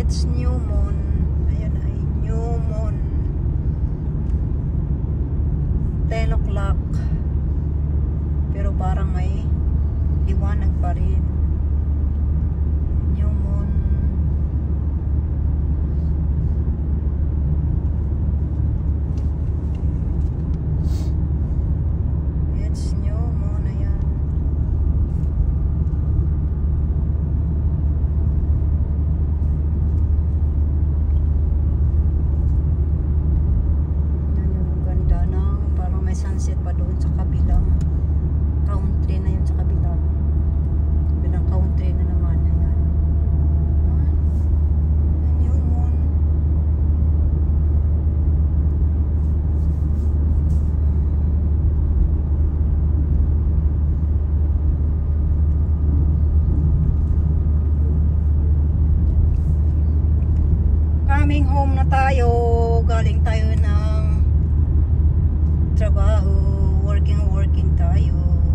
It's new moon. Ayan ay new moon. 10 o'clock. Pero parang may liwanag pa rin. New moon. It's new moon. Ayan. Yan yung ganda ng parang may sunset pa doon sa kabilang country na yun sa kabila. Kabilang country na naman. Ayan. Ayan yung moon. Coming home na tayo. Galing tayo ng trabaho. Working, working tayo.